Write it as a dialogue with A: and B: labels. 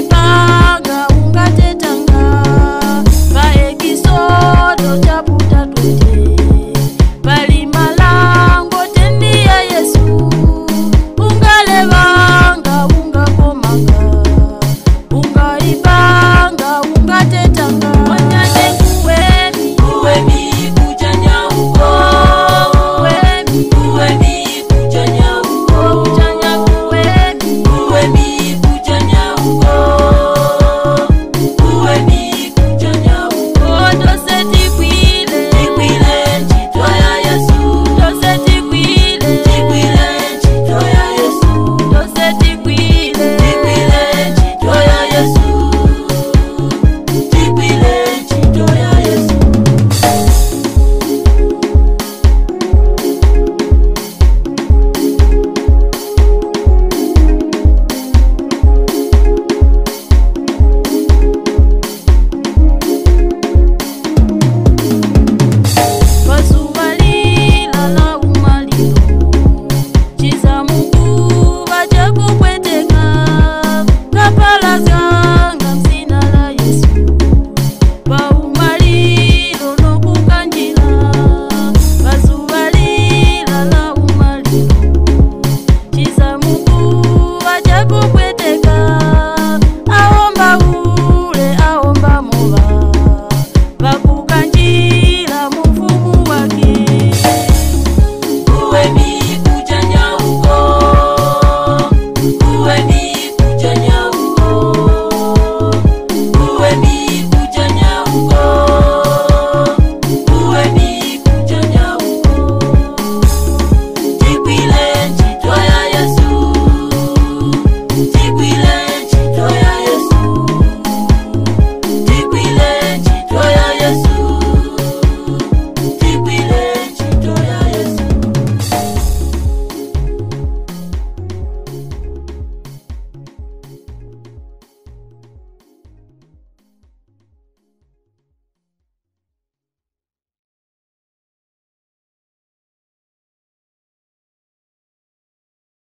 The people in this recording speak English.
A: baga